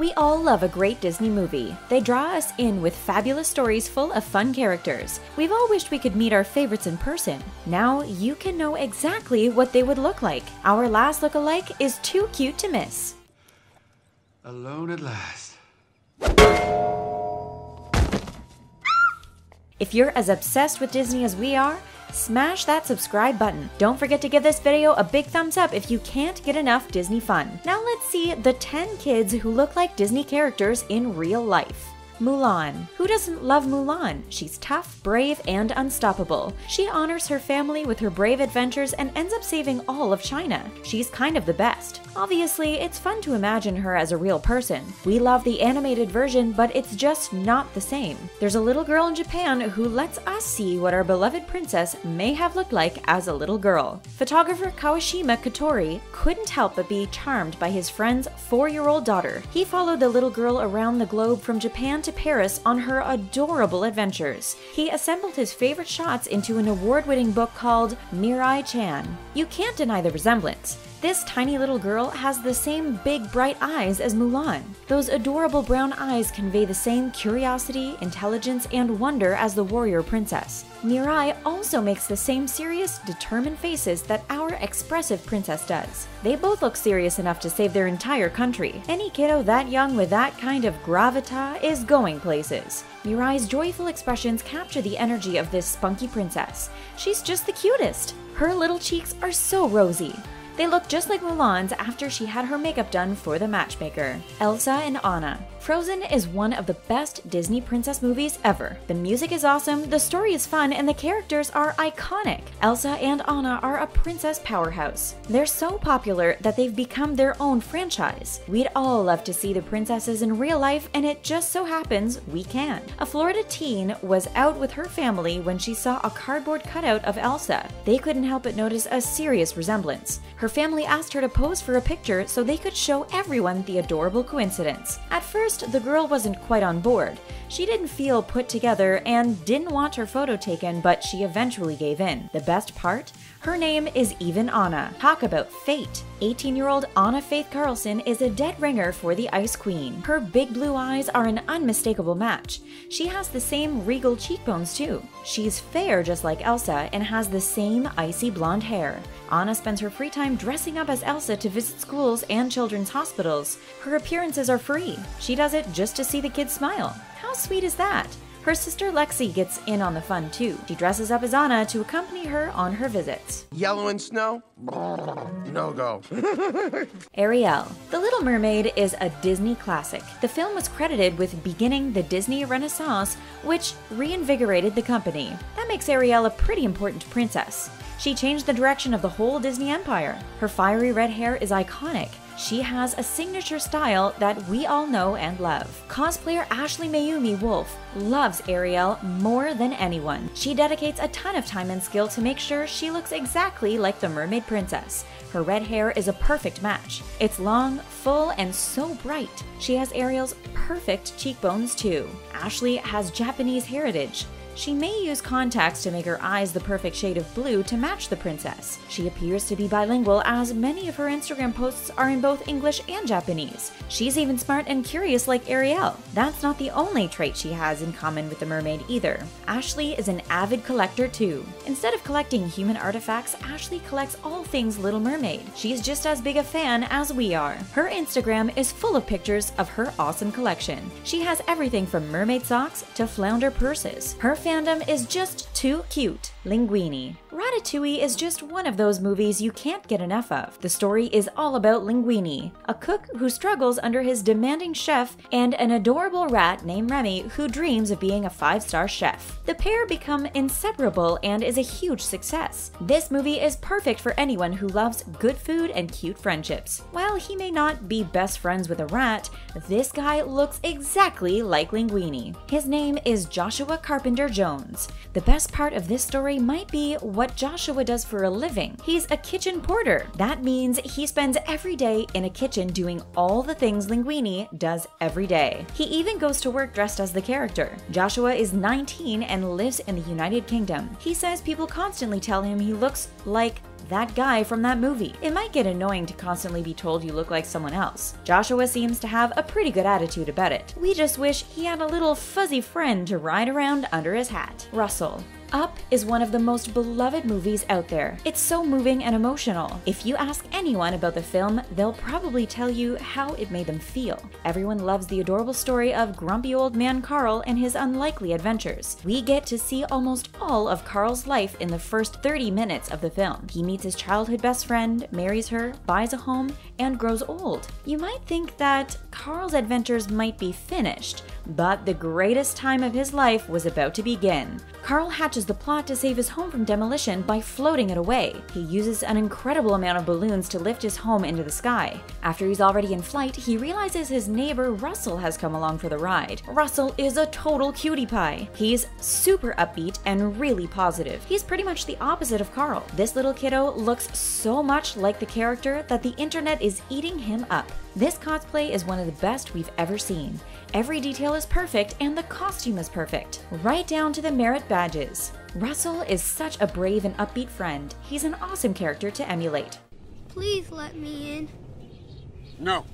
We all love a great Disney movie. They draw us in with fabulous stories full of fun characters. We've all wished we could meet our favorites in person. Now you can know exactly what they would look like. Our last look-alike is too cute to miss. Alone at last. If you're as obsessed with Disney as we are, smash that subscribe button. Don't forget to give this video a big thumbs up if you can't get enough Disney fun. Now let's see the 10 kids who look like Disney characters in real life. Mulan. Who doesn't love Mulan? She's tough, brave, and unstoppable. She honors her family with her brave adventures and ends up saving all of China. She's kind of the best. Obviously, it's fun to imagine her as a real person. We love the animated version, but it's just not the same. There's a little girl in Japan who lets us see what our beloved princess may have looked like as a little girl. Photographer Kawashima Kotori couldn't help but be charmed by his friend's four year old daughter. He followed the little girl around the globe from Japan to Paris on her adorable adventures. He assembled his favorite shots into an award winning book called Mirai Chan. You can't deny the resemblance. This tiny little girl has the same big bright eyes as Mulan. Those adorable brown eyes convey the same curiosity, intelligence, and wonder as the warrior princess. Mirai also makes the same serious, determined faces that our expressive princess does. They both look serious enough to save their entire country. Any kiddo that young with that kind of gravita is going places. Mirai's joyful expressions capture the energy of this spunky princess. She's just the cutest. Her little cheeks are so rosy. They look just like Mulan's after she had her makeup done for the matchmaker. Elsa and Anna. Frozen is one of the best Disney princess movies ever. The music is awesome, the story is fun, and the characters are iconic. Elsa and Anna are a princess powerhouse. They're so popular that they've become their own franchise. We'd all love to see the princesses in real life, and it just so happens we can. A Florida teen was out with her family when she saw a cardboard cutout of Elsa. They couldn't help but notice a serious resemblance. Her family asked her to pose for a picture so they could show everyone the adorable coincidence. At first, the girl wasn't quite on board. She didn't feel put together and didn't want her photo taken, but she eventually gave in. The best part? Her name is even Anna. Talk about fate. 18 year old Anna Faith Carlson is a dead ringer for the Ice Queen. Her big blue eyes are an unmistakable match. She has the same regal cheekbones, too. She's fair just like Elsa and has the same icy blonde hair. Anna spends her free time dressing up as Elsa to visit schools and children's hospitals. Her appearances are free. She does it just to see the kids smile. How sweet is that? Her sister Lexi gets in on the fun too. She dresses up as Anna to accompany her on her visits. Yellow and snow? No go. Ariel. The Little Mermaid is a Disney classic. The film was credited with beginning the Disney Renaissance, which reinvigorated the company. That makes Ariel a pretty important princess. She changed the direction of the whole Disney empire. Her fiery red hair is iconic. She has a signature style that we all know and love. Cosplayer Ashley Mayumi Wolf loves Ariel more than anyone. She dedicates a ton of time and skill to make sure she looks exactly like the Mermaid Princess. Her red hair is a perfect match. It's long, full, and so bright. She has Ariel's perfect cheekbones too. Ashley has Japanese heritage. She may use contacts to make her eyes the perfect shade of blue to match the princess. She appears to be bilingual as many of her Instagram posts are in both English and Japanese. She's even smart and curious like Ariel. That's not the only trait she has in common with the mermaid either. Ashley is an avid collector too. Instead of collecting human artifacts, Ashley collects all things Little Mermaid. She's just as big a fan as we are. Her Instagram is full of pictures of her awesome collection. She has everything from mermaid socks to flounder purses. Her fandom is just too cute. Linguini. Ratatouille is just one of those movies you can't get enough of. The story is all about Linguini, a cook who struggles under his demanding chef, and an adorable rat named Remy who dreams of being a five star chef. The pair become inseparable and is a huge success. This movie is perfect for anyone who loves good food and cute friendships. While he may not be best friends with a rat, this guy looks exactly like Linguini. His name is Joshua Carpenter Jones. The best part of this story might be what Joshua does for a living. He's a kitchen porter. That means he spends every day in a kitchen doing all the things Linguini does every day. He even goes to work dressed as the character. Joshua is 19 and lives in the United Kingdom. He says people constantly tell him he looks like that guy from that movie. It might get annoying to constantly be told you look like someone else. Joshua seems to have a pretty good attitude about it. We just wish he had a little fuzzy friend to ride around under his hat. Russell. Up is one of the most beloved movies out there. It's so moving and emotional. If you ask anyone about the film, they'll probably tell you how it made them feel. Everyone loves the adorable story of grumpy old man Carl and his unlikely adventures. We get to see almost all of Carl's life in the first 30 minutes of the film. He meets his childhood best friend, marries her, buys a home, and grows old. You might think that Carl's adventures might be finished, but the greatest time of his life was about to begin. Carl hatches the plot to save his home from demolition by floating it away. He uses an incredible amount of balloons to lift his home into the sky. After he's already in flight, he realizes his neighbor Russell has come along for the ride. Russell is a total cutie pie. He's super upbeat and really positive. He's pretty much the opposite of Carl. This little kiddo looks so much like the character that the internet is eating him up. This cosplay is one of the best we've ever seen. Every detail is perfect and the costume is perfect, right down to the merit badges. Russell is such a brave and upbeat friend. He's an awesome character to emulate. Please let me in. No.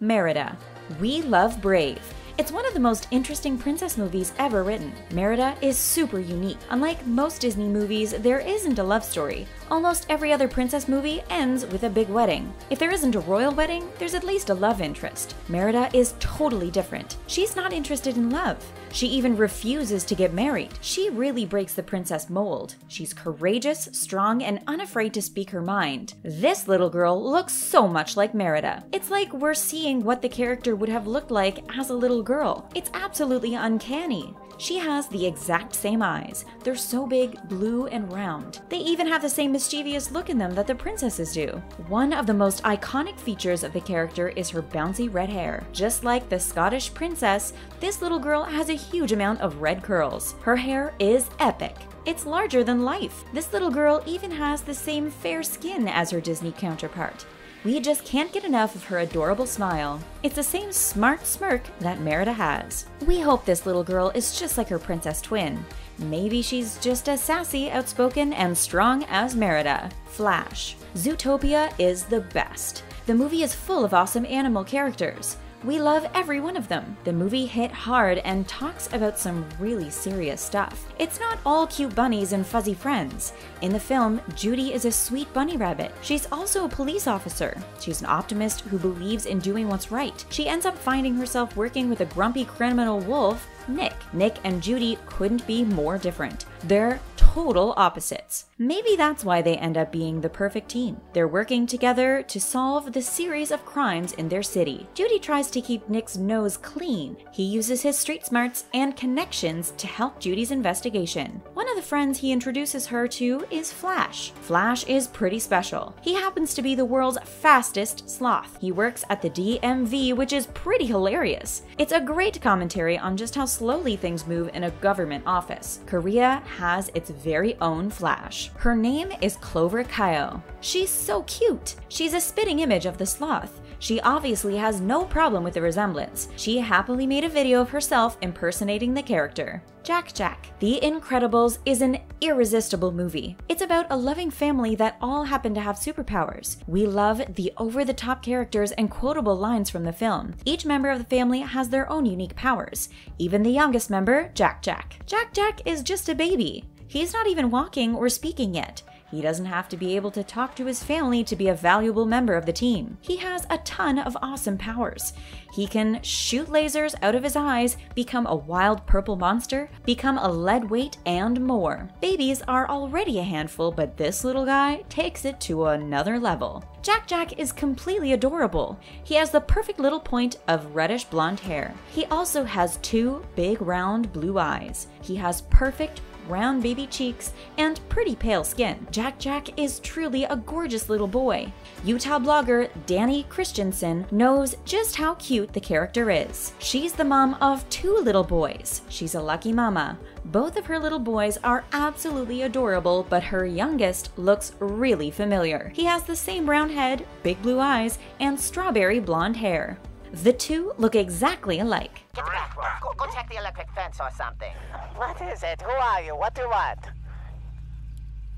Merida. We love Brave. It's one of the most interesting princess movies ever written. Merida is super unique. Unlike most Disney movies, there isn't a love story. Almost every other princess movie ends with a big wedding. If there isn't a royal wedding, there's at least a love interest. Merida is totally different. She's not interested in love. She even refuses to get married. She really breaks the princess mold. She's courageous, strong, and unafraid to speak her mind. This little girl looks so much like Merida. It's like we're seeing what the character would have looked like as a little girl. It's absolutely uncanny. She has the exact same eyes. They're so big, blue, and round. They even have the same mischievous look in them that the princesses do. One of the most iconic features of the character is her bouncy red hair. Just like the Scottish princess, this little girl has a huge amount of red curls. Her hair is epic. It's larger than life. This little girl even has the same fair skin as her Disney counterpart. We just can't get enough of her adorable smile. It's the same smart smirk that Merida has. We hope this little girl is just like her princess twin. Maybe she's just as sassy, outspoken, and strong as Merida. Flash. Zootopia is the best. The movie is full of awesome animal characters. We love every one of them. The movie hit hard and talks about some really serious stuff. It's not all cute bunnies and fuzzy friends. In the film, Judy is a sweet bunny rabbit. She's also a police officer. She's an optimist who believes in doing what's right. She ends up finding herself working with a grumpy criminal wolf Nick. Nick and Judy couldn't be more different. They're total opposites. Maybe that's why they end up being the perfect team. They're working together to solve the series of crimes in their city. Judy tries to keep Nick's nose clean. He uses his street smarts and connections to help Judy's investigation. One of the friends he introduces her to is Flash. Flash is pretty special. He happens to be the world's fastest sloth. He works at the DMV, which is pretty hilarious. It's a great commentary on just how slowly things move in a government office. Korea has its very own Flash. Her name is Clover Kyle. She's so cute. She's a spitting image of the sloth. She obviously has no problem with the resemblance. She happily made a video of herself impersonating the character. Jack Jack. The Incredibles is an irresistible movie. It's about a loving family that all happen to have superpowers. We love the over the top characters and quotable lines from the film. Each member of the family has their own unique powers. Even the youngest member, Jack Jack. Jack Jack is just a baby. He's not even walking or speaking yet. He doesn't have to be able to talk to his family to be a valuable member of the team. He has a ton of awesome powers. He can shoot lasers out of his eyes, become a wild purple monster, become a lead weight, and more. Babies are already a handful, but this little guy takes it to another level. Jack Jack is completely adorable. He has the perfect little point of reddish blonde hair. He also has two big round blue eyes. He has perfect round baby cheeks, and pretty pale skin. Jack Jack is truly a gorgeous little boy. Utah blogger Danny Christensen knows just how cute the character is. She's the mom of two little boys. She's a lucky mama. Both of her little boys are absolutely adorable, but her youngest looks really familiar. He has the same brown head, big blue eyes, and strawberry blonde hair. The two look exactly alike. Get back, Go, go check the electric fence or something. What is it? Who are you? What do you want?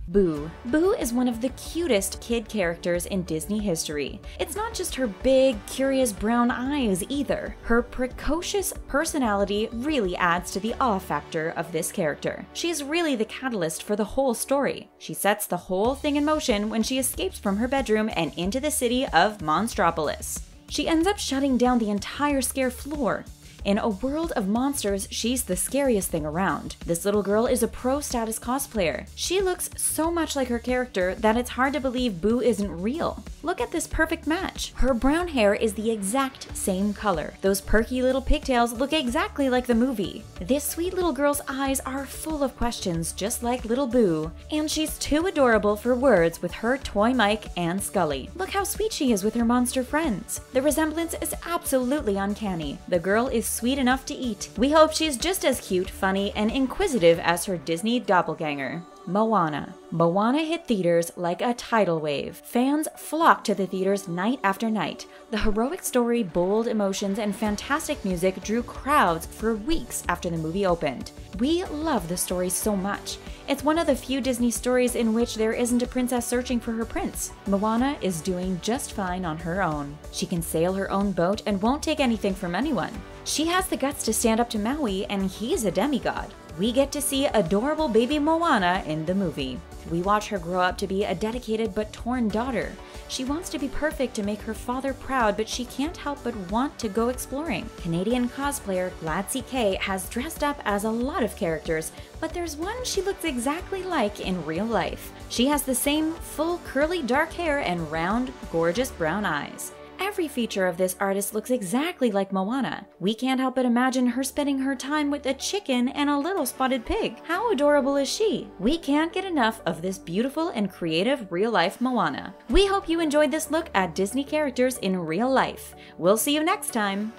Boo. Boo is one of the cutest kid characters in Disney history. It's not just her big, curious brown eyes either. Her precocious personality really adds to the awe factor of this character. She's really the catalyst for the whole story. She sets the whole thing in motion when she escapes from her bedroom and into the city of Monstropolis. She ends up shutting down the entire scare floor, in a world of monsters, she's the scariest thing around. This little girl is a pro status cosplayer. She looks so much like her character that it's hard to believe Boo isn't real. Look at this perfect match. Her brown hair is the exact same color. Those perky little pigtails look exactly like the movie. This sweet little girl's eyes are full of questions, just like little Boo. And she's too adorable for words with her toy Mike and Sulley. Look how sweet she is with her monster friends. The resemblance is absolutely uncanny. The girl is sweet enough to eat. We hope she's just as cute, funny, and inquisitive as her Disney doppelganger. Moana. Moana hit theaters like a tidal wave. Fans flocked to the theaters night after night. The heroic story, bold emotions, and fantastic music drew crowds for weeks after the movie opened. We love the story so much. It's one of the few Disney stories in which there isn't a princess searching for her prince. Moana is doing just fine on her own. She can sail her own boat and won't take anything from anyone. She has the guts to stand up to Maui, and he's a demigod we get to see adorable baby Moana in the movie. We watch her grow up to be a dedicated but torn daughter. She wants to be perfect to make her father proud, but she can't help but want to go exploring. Canadian cosplayer Gladsy K has dressed up as a lot of characters, but there's one she looks exactly like in real life. She has the same full curly dark hair and round, gorgeous brown eyes. Every feature of this artist looks exactly like Moana. We can't help but imagine her spending her time with a chicken and a little spotted pig. How adorable is she? We can't get enough of this beautiful and creative real life Moana. We hope you enjoyed this look at Disney characters in real life. We'll see you next time.